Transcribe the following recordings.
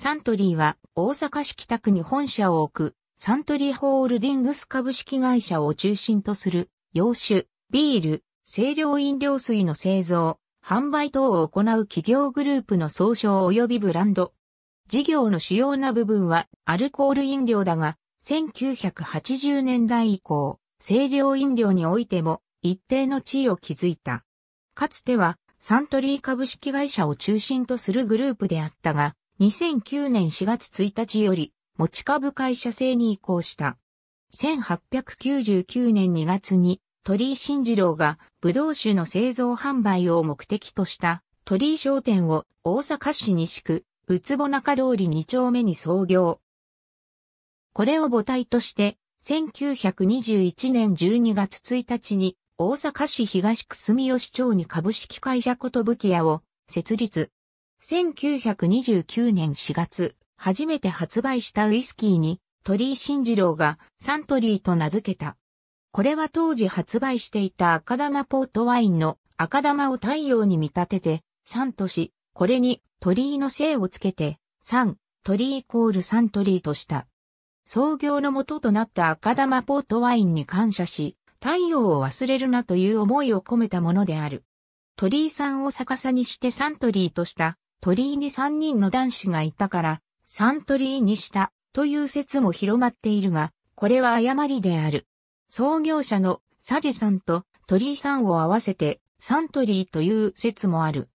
サントリーは大阪市北区に本社を置くサントリーホールディングス株式会社を中心とする洋酒、ビール、清涼飲料水の製造、販売等を行う企業グループの総称及びブランド。事業の主要な部分はアルコール飲料だが、1980年代以降、清涼飲料においても一定の地位を築いた。かつてはサントリー株式会社を中心とするグループであったが、2009年4月1日より持ち株会社制に移行した。1899年2月に鳥居慎次郎がブドウ酒の製造販売を目的とした鳥居商店を大阪市西区、うつぼ中通り2丁目に創業。これを母体として1921年12月1日に大阪市東区住吉町に株式会社ことぶき屋を設立。1929年4月、初めて発売したウイスキーに鳥居慎次郎がサントリーと名付けた。これは当時発売していた赤玉ポートワインの赤玉を太陽に見立てて、サンとし、これに鳥居の姓をつけて、サン、鳥居イコールサントリーとした。創業の元となった赤玉ポートワインに感謝し、太陽を忘れるなという思いを込めたものである。鳥居さんを逆さにしてサントリーとした鳥居に三人の男子がいたから、サントリーにしたという説も広まっているが、これは誤りである。創業者のサジさんと鳥居さんを合わせてサントリーという説もある。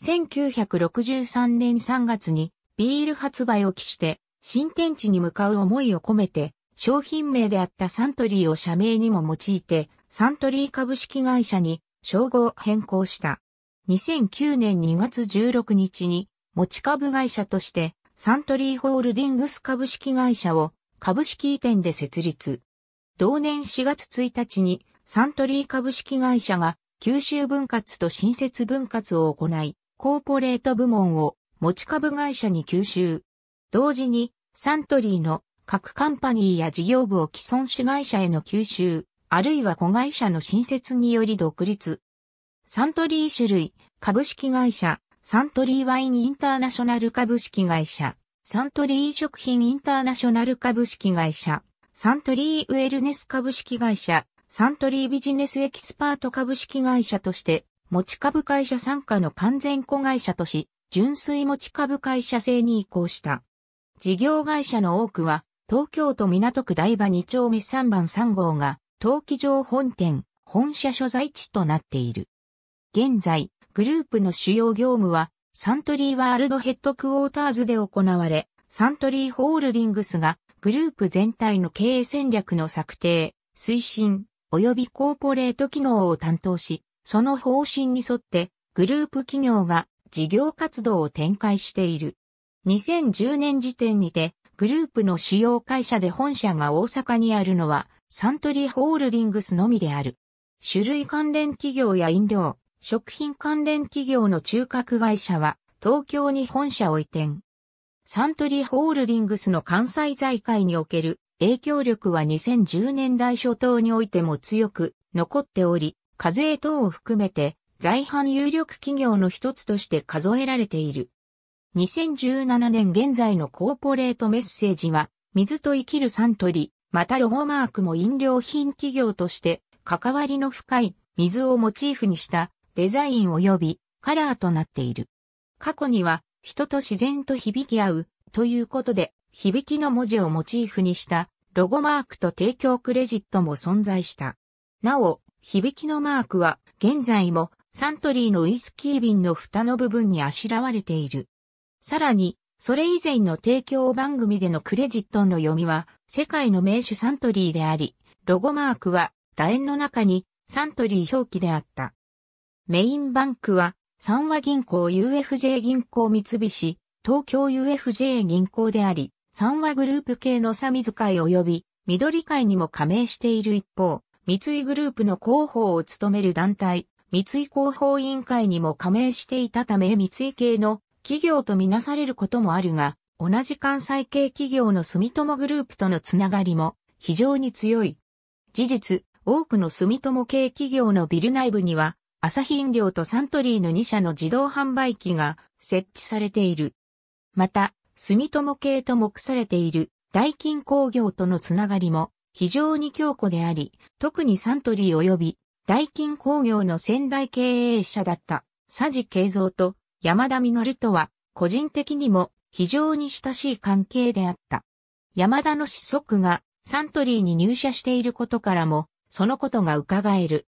1963年3月にビール発売を期して新天地に向かう思いを込めて商品名であったサントリーを社名にも用いてサントリー株式会社に称号変更した。2009年2月16日に持ち株会社としてサントリーホールディングス株式会社を株式移転で設立。同年4月1日にサントリー株式会社が九州分割と新設分割を行い、コーポレート部門を持ち株会社に吸収。同時にサントリーの各カンパニーや事業部を既存子会社への吸収、あるいは子会社の新設により独立。サントリー種類、株式会社、サントリーワインインターナショナル株式会社、サントリー食品インターナショナル株式会社、サントリーウェルネス株式会社、サントリービジネスエキスパート株式会社として、持ち株会社参加の完全子会社とし、純粋持ち株会社制に移行した。事業会社の多くは、東京都港区台場2丁目3番3号が、登記上本店、本社所在地となっている。現在、グループの主要業務は、サントリーワールドヘッドクォーターズで行われ、サントリーホールディングスがグループ全体の経営戦略の策定、推進、及びコーポレート機能を担当し、その方針に沿ってグループ企業が事業活動を展開している。2010年時点にて、グループの主要会社で本社が大阪にあるのは、サントリーホールディングスのみである。種類関連企業や飲料、食品関連企業の中核会社は東京に本社を移転。サントリーホールディングスの関西財界における影響力は2010年代初頭においても強く残っており、課税等を含めて在阪有力企業の一つとして数えられている。2017年現在のコーポレートメッセージは、水と生きるサントリー、またロゴマークも飲料品企業として関わりの深い水をモチーフにしたデザイン及びカラーとなっている。過去には人と自然と響き合うということで響きの文字をモチーフにしたロゴマークと提供クレジットも存在した。なお、響きのマークは現在もサントリーのウイスキー瓶の蓋の部分にあしらわれている。さらに、それ以前の提供番組でのクレジットの読みは世界の名手サントリーであり、ロゴマークは楕円の中にサントリー表記であった。メインバンクは、三和銀行 UFJ 銀行三菱、東京 UFJ 銀行であり、三和グループ系のサミズ会及び、緑会にも加盟している一方、三井グループの広報を務める団体、三井広報委員会にも加盟していたため三井系の企業とみなされることもあるが、同じ関西系企業の住友グループとのつながりも非常に強い。事実、多くの住友系企業のビル内部にはアサヒ飲料とサントリーの2社の自動販売機が設置されている。また、住友系と目されている大金工業とのつながりも非常に強固であり、特にサントリー及び大金工業の先代経営者だった佐治慶三と山田実とは個人的にも非常に親しい関係であった。山田の子息がサントリーに入社していることからもそのことが伺える。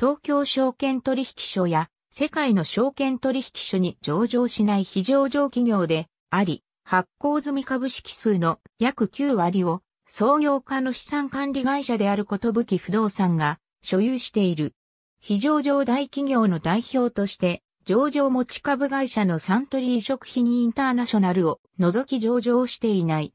東京証券取引所や世界の証券取引所に上場しない非上場企業であり、発行済み株式数の約9割を創業家の資産管理会社であることぶき不動産が所有している。非上場大企業の代表として、上場持ち株会社のサントリー食品インターナショナルを除き上場していない。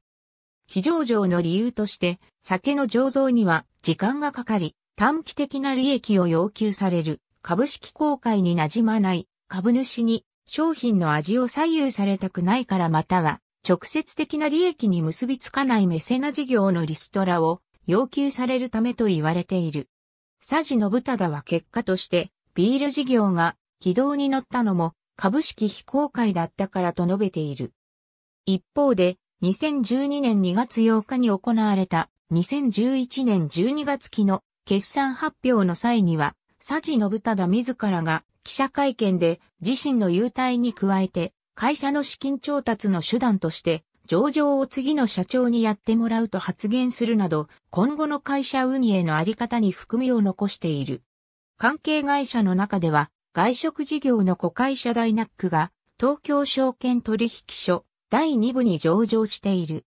非上場の理由として、酒の醸造には時間がかかり、短期的な利益を要求される、株式公開に馴染まない株主に商品の味を左右されたくないからまたは直接的な利益に結びつかないメセナ事業のリストラを要求されるためと言われている。佐治信忠は結果としてビール事業が軌道に乗ったのも株式非公開だったからと述べている。一方で2012年2月8日に行われた2011年12月期の決算発表の際には佐治信忠自らが記者会見で自身の優待に加えて会社の資金調達の手段として、上場を次の社長にやってもらうと発言するなど、今後の会社運営のあり方に含みを残している。関係会社の中では、外食事業の子会社ダイナックが、東京証券取引所第2部に上場している。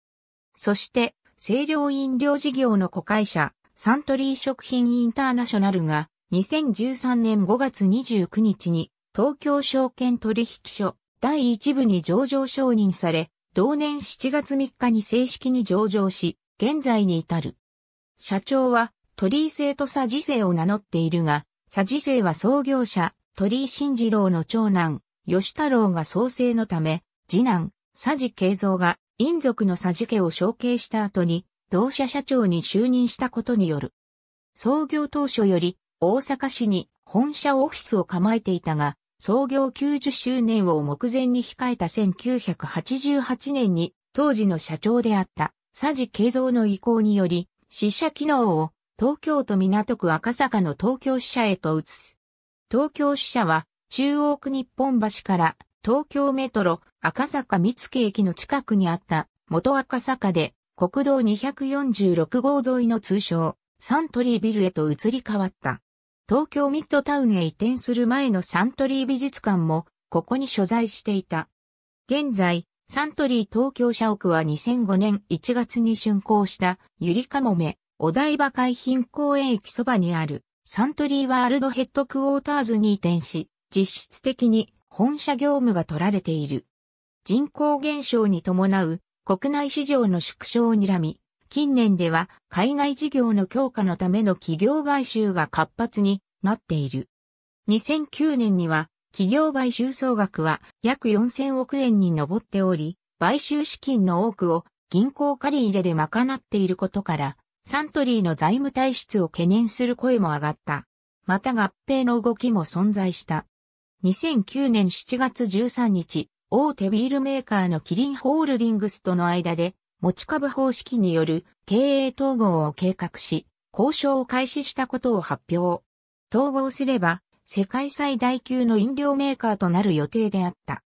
そして、清涼飲料事業の子会社、サントリー食品インターナショナルが、2013年5月29日に、東京証券取引所第一部に上場承認され、同年7月3日に正式に上場し、現在に至る。社長は鳥居生と佐治生を名乗っているが、佐治生は創業者、鳥居慎次郎の長男、吉太郎が創生のため、次男、佐治慶三が陰族の佐治家を承継した後に、同社社長に就任したことによる。創業当初より大阪市に本社オフィスを構えていたが、創業90周年を目前に控えた1988年に当時の社長であった佐治慶三の意向により支社機能を東京都港区赤坂の東京支社へと移す。東京支社は中央区日本橋から東京メトロ赤坂三月駅の近くにあった元赤坂で国道246号沿いの通称サントリービルへと移り変わった。東京ミッドタウンへ移転する前のサントリー美術館もここに所在していた。現在、サントリー東京社屋は2005年1月に竣工したゆりかもめ、お台場海浜公園駅そばにあるサントリーワールドヘッドクォーターズに移転し、実質的に本社業務が取られている。人口減少に伴う国内市場の縮小を睨み、近年では海外事業の強化のための企業買収が活発になっている。2009年には企業買収総額は約4000億円に上っており、買収資金の多くを銀行借入れで賄っていることから、サントリーの財務体質を懸念する声も上がった。また合併の動きも存在した。2009年7月13日、大手ビールメーカーのキリンホールディングスとの間で持ち株方式による経営統合を計画し、交渉を開始したことを発表。統合すれば、世界最大級の飲料メーカーとなる予定であった。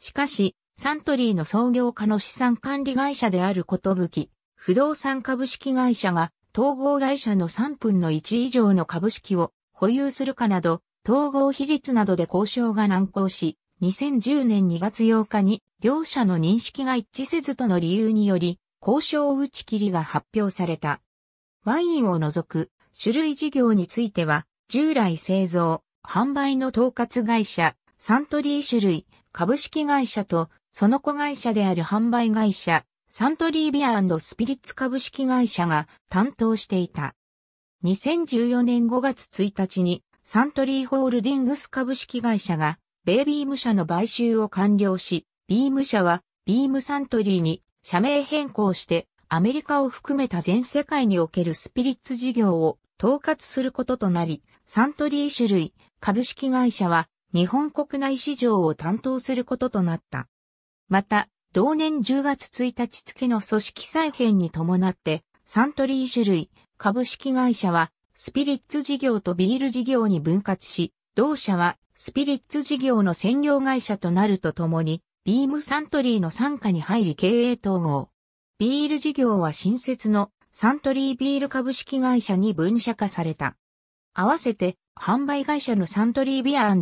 しかし、サントリーの創業家の資産管理会社であることぶき、不動産株式会社が統合会社の3分の1以上の株式を保有するかなど、統合比率などで交渉が難航し、2010年2月8日に両者の認識が一致せずとの理由により、交渉打ち切りが発表された。ワインを除く種類事業については、従来製造、販売の統括会社、サントリー種類、株式会社と、その子会社である販売会社、サントリービアスピリッツ株式会社が担当していた。2014年5月1日にサントリーホールディングス株式会社がベイビーム社の買収を完了し、ビーム社はビームサントリーに社名変更してアメリカを含めた全世界におけるスピリッツ事業を統括することとなり、サントリー種類株式会社は日本国内市場を担当することとなった。また、同年10月1日付の組織再編に伴って、サントリー種類株式会社はスピリッツ事業とビール事業に分割し、同社はスピリッツ事業の専業会社となるとともに、ビームサントリーの傘下に入り経営統合。ビール事業は新設のサントリービール株式会社に分社化された。合わせて、販売会社のサントリービア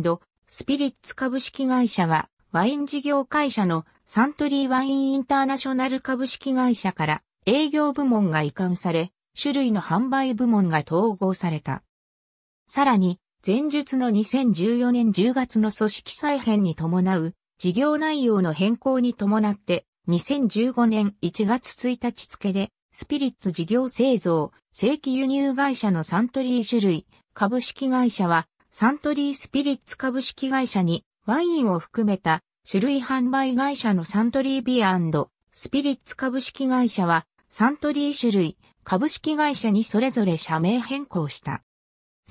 スピリッツ株式会社は、ワイン事業会社のサントリーワインインターナショナル株式会社から営業部門が移管され、種類の販売部門が統合された。さらに、前述の2014年10月の組織再編に伴う事業内容の変更に伴って、2015年1月1日付で、スピリッツ事業製造、正規輸入会社のサントリー種類、株式会社は、サントリースピリッツ株式会社に、ワインを含めた種類販売会社のサントリービアスピリッツ株式会社は、サントリー種類、株式会社にそれぞれ社名変更した。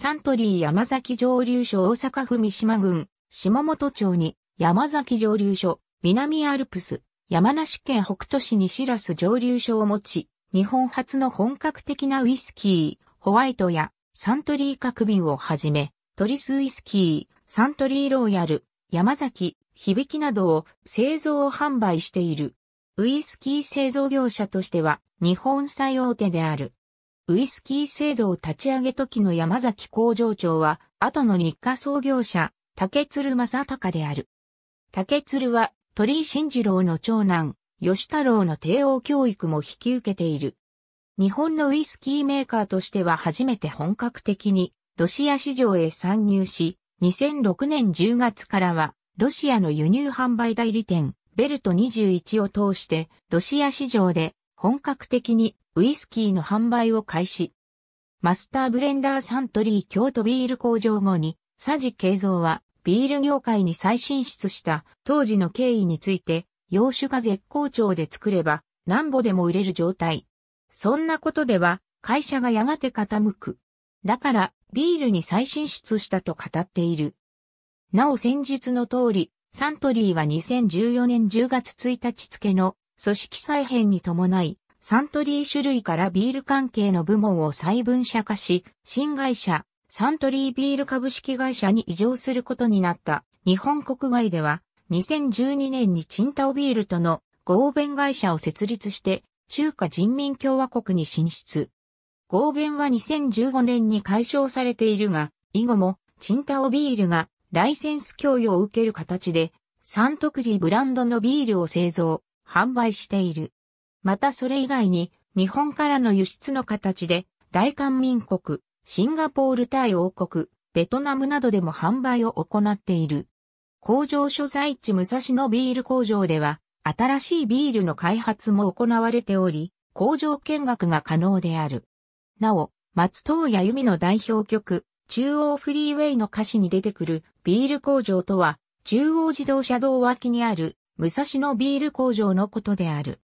サントリー山崎上流所大阪府三島郡、島本町に山崎上流所、南アルプス、山梨県北杜市にシラス上流所を持ち、日本初の本格的なウイスキー、ホワイトやサントリー角瓶をはじめ、トリスウイスキー、サントリーローヤル、山崎、響きなどを製造販売している。ウイスキー製造業者としては日本最大手である。ウイスキー製造立ち上げ時の山崎工場長は、後の日課創業者、竹鶴正隆である。竹鶴は、鳥居慎次郎の長男、吉太郎の帝王教育も引き受けている。日本のウイスキーメーカーとしては初めて本格的にロシア市場へ参入し、2006年10月からはロシアの輸入販売代理店ベルト21を通してロシア市場で本格的にウイスキーの販売を開始。マスターブレンダーサントリー京都ビール工場後に、佐治慶三はビール業界に再進出した当時の経緯について、洋酒が絶好調で作れば何ぼでも売れる状態。そんなことでは会社がやがて傾く。だからビールに再進出したと語っている。なお先日の通り、サントリーは2014年10月1日付の組織再編に伴い、サントリー種類からビール関係の部門を細分社化し、新会社、サントリービール株式会社に移譲することになった日本国外では、2012年にチンタオビールとの合弁会社を設立して中華人民共和国に進出。合弁は2015年に解消されているが、以後もチンタオビールがライセンス供与を受ける形でサントクリーブランドのビールを製造、販売している。またそれ以外に日本からの輸出の形で大韓民国、シンガポール対王国、ベトナムなどでも販売を行っている。工場所在地武蔵野ビール工場では新しいビールの開発も行われており、工場見学が可能である。なお、松任谷由実の代表曲、中央フリーウェイの歌詞に出てくるビール工場とは、中央自動車道脇にある武蔵野ビール工場のことである。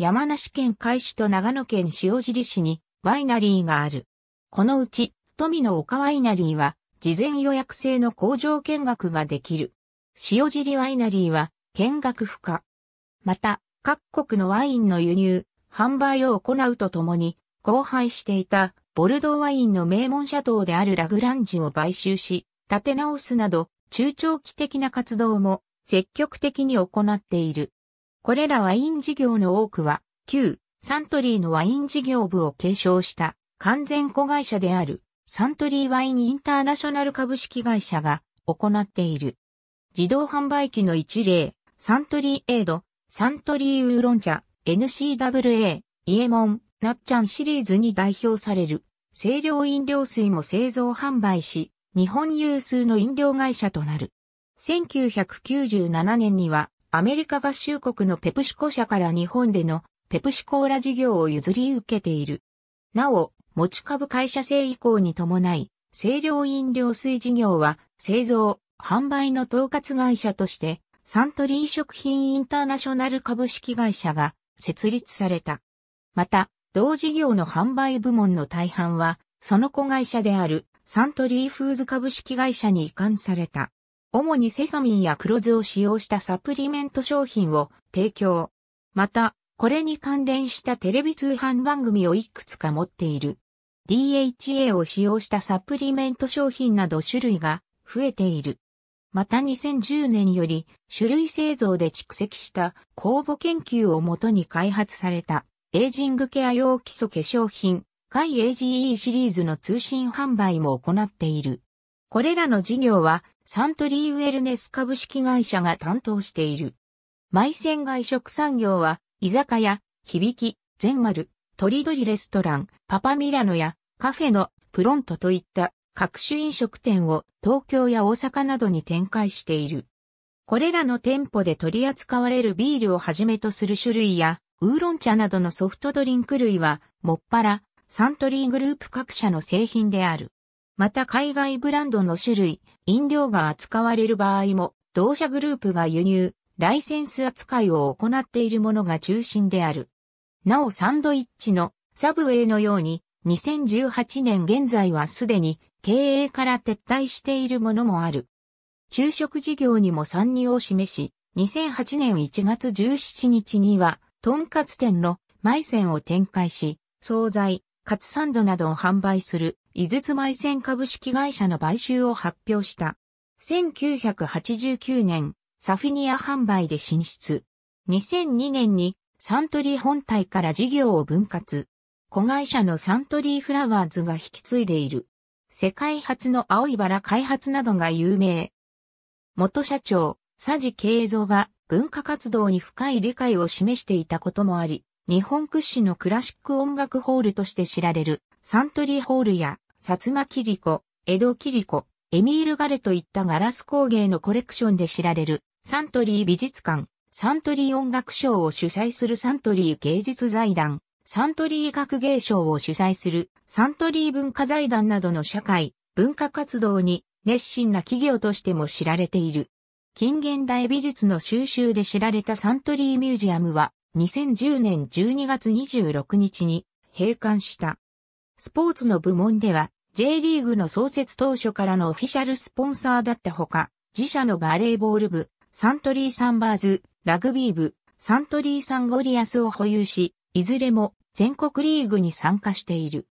山梨県海市と長野県塩尻市にワイナリーがある。このうち、富の岡ワイナリーは、事前予約制の工場見学ができる。塩尻ワイナリーは、見学不可。また、各国のワインの輸入、販売を行うとともに、荒廃していたボルドーワインの名門シャトーであるラグランジュを買収し、建て直すなど、中長期的な活動も積極的に行っている。これらワイン事業の多くは、旧サントリーのワイン事業部を継承した完全子会社であるサントリーワインインターナショナル株式会社が行っている。自動販売機の一例、サントリーエイド、サントリーウーロン茶、NCWA、イエモン、ナッチャンシリーズに代表される清涼飲料水も製造販売し、日本有数の飲料会社となる。1997年にはアメリカ合衆国のペプシコ社から日本でのペプシコーラ事業を譲り受けている。なお、持ち株会社制移行に伴い、清涼飲料水事業は製造、販売の統括会社としてサントリー食品インターナショナル株式会社が設立された。また、同事業の販売部門の大半は、その子会社であるサントリーフーズ株式会社に移管された。主にセサミンや黒酢を使用したサプリメント商品を提供。また、これに関連したテレビ通販番組をいくつか持っている。DHA を使用したサプリメント商品など種類が増えている。また2010年より種類製造で蓄積した公募研究をもとに開発されたエイジングケア用基礎化粧品、海 AGE シリーズの通信販売も行っている。これらの事業はサントリーウェルネス株式会社が担当している。埋線外食産業は居酒屋、響き、全丸、トリドリレストラン、パパミラノやカフェのプロントといった各種飲食店を東京や大阪などに展開している。これらの店舗で取り扱われるビールをはじめとする種類や、ウーロン茶などのソフトドリンク類は、もっぱら、サントリーグループ各社の製品である。また海外ブランドの種類、飲料が扱われる場合も、同社グループが輸入、ライセンス扱いを行っているものが中心である。なおサンドイッチのサブウェイのように2018年現在はすでに経営から撤退しているものもある。昼食事業にも参入を示し、2008年1月17日には、トンカツ店のマイセンを展開し、惣菜、カツサンドなどを販売する、井筒マイセン株式会社の買収を発表した。1989年、サフィニア販売で進出。2002年にサントリー本体から事業を分割。子会社のサントリーフラワーズが引き継いでいる。世界初の青いバラ開発などが有名。元社長、佐治慶三が文化活動に深い理解を示していたこともあり、日本屈指のクラシック音楽ホールとして知られるサントリーホールや薩摩切子、江戸切子、エミール・ガレといったガラス工芸のコレクションで知られるサントリー美術館、サントリー音楽賞を主催するサントリー芸術財団、サントリー学芸賞を主催するサントリー文化財団などの社会、文化活動に熱心な企業としても知られている。近現代美術の収集で知られたサントリーミュージアムは2010年12月26日に閉館した。スポーツの部門では J リーグの創設当初からのオフィシャルスポンサーだったほか、自社のバレーボール部、サントリーサンバーズ、ラグビー部、サントリーサンゴリアスを保有し、いずれも全国リーグに参加している。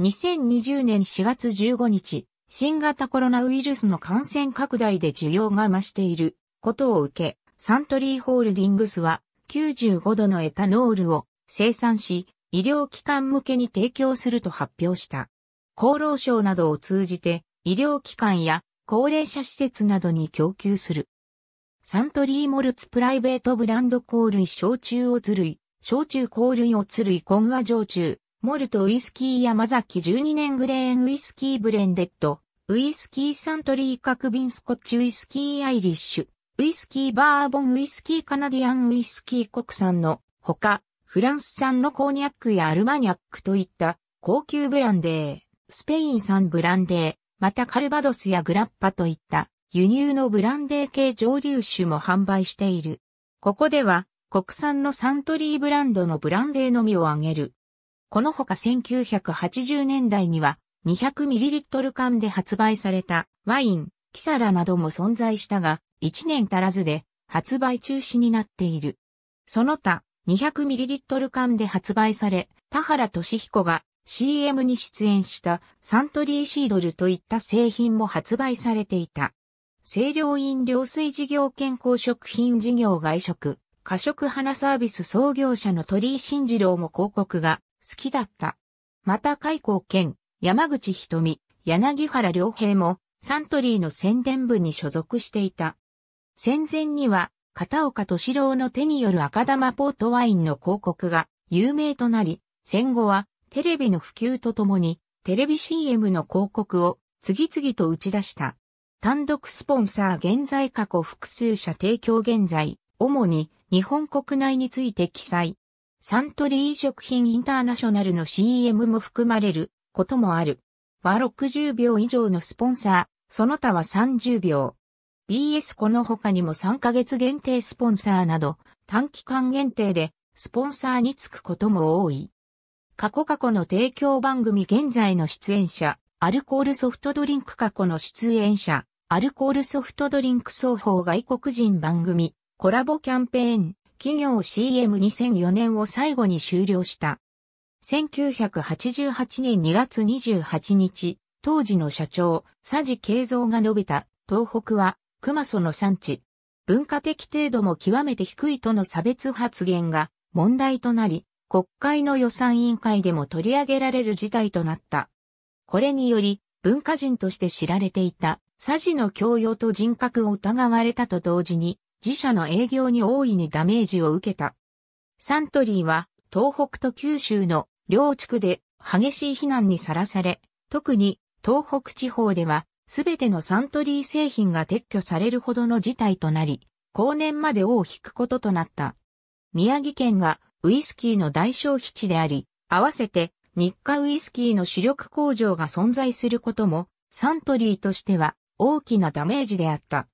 2020年4月15日、新型コロナウイルスの感染拡大で需要が増していることを受け、サントリーホールディングスは95度のエタノールを生産し、医療機関向けに提供すると発表した。厚労省などを通じて医療機関や高齢者施設などに供給する。サントリーモルツプライベートブランド香類焼酎をずるい、焼酎香類をつるい混和焼酎、モルトウイスキー山崎12年グレーンウイスキーブレンデッド、ウイスキーサントリー角瓶スコッチウイスキーアイリッシュ、ウイスキーバーボンウイスキーカナディアンウイスキー国産のほか、フランス産のコーニャックやアルマニャックといった高級ブランデー、スペイン産ブランデー、またカルバドスやグラッパといった輸入のブランデー系蒸留酒も販売している。ここでは国産のサントリーブランドのブランデーのみを挙げる。このほか1980年代には 200ml 缶で発売されたワイン、キサラなども存在したが、1年足らずで発売中止になっている。その他、200ml 缶で発売され、田原俊彦が CM に出演したサントリーシードルといった製品も発売されていた。清涼飲料水事業健康食品事業外食、過食花サービス創業者の鳥居慎次郎も広告が好きだった。また海光健、山口瞳、柳原良平もサントリーの宣伝部に所属していた。戦前には片岡敏郎の手による赤玉ポートワインの広告が有名となり、戦後はテレビの普及とともにテレビ CM の広告を次々と打ち出した。単独スポンサー現在過去複数社提供現在、主に日本国内について記載。サントリー食品インターナショナルの CM も含まれることもある。は60秒以上のスポンサー、その他は30秒。BS この他にも3ヶ月限定スポンサーなど短期間限定でスポンサーにつくことも多い。過去過去の提供番組現在の出演者、アルコールソフトドリンク過去の出演者、アルコールソフトドリンク双方外国人番組、コラボキャンペーン、企業 CM2004 年を最後に終了した。1988年2月28日、当時の社長、佐治慶三が述べた、東北は、熊祖の産地。文化的程度も極めて低いとの差別発言が問題となり、国会の予算委員会でも取り上げられる事態となった。これにより、文化人として知られていた、佐治の教養と人格を疑われたと同時に、自社の営業に大いにダメージを受けた。サントリーは、東北と九州の両地区で激しい非難にさらされ、特に東北地方では、すべてのサントリー製品が撤去されるほどの事態となり、後年まで尾を引くこととなった。宮城県がウイスキーの大消費地であり、合わせて日課ウイスキーの主力工場が存在することも、サントリーとしては大きなダメージであった。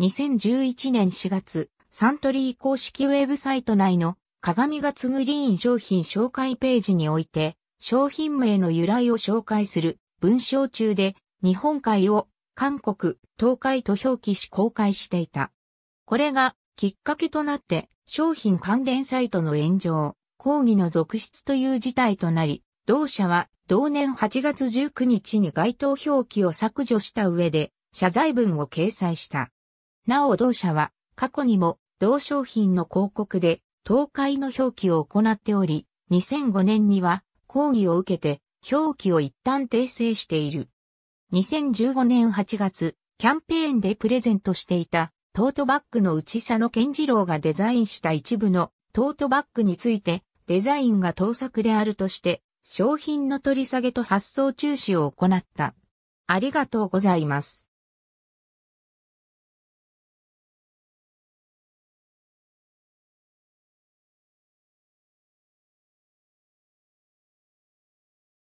2011年4月、サントリー公式ウェブサイト内の鏡がつぐリーン商品紹介ページにおいて、商品名の由来を紹介する文章中で日本海を韓国、東海と表記し公開していた。これがきっかけとなって商品関連サイトの炎上、抗議の続出という事態となり、同社は同年8月19日に該当表記を削除した上で謝罪文を掲載した。なお同社は過去にも同商品の広告で東海の表記を行っており、2005年には抗議を受けて表記を一旦訂正している。2015年8月、キャンペーンでプレゼントしていたトートバッグの内佐野健次郎がデザインした一部のトートバッグについてデザインが盗作であるとして商品の取り下げと発送中止を行った。ありがとうございます。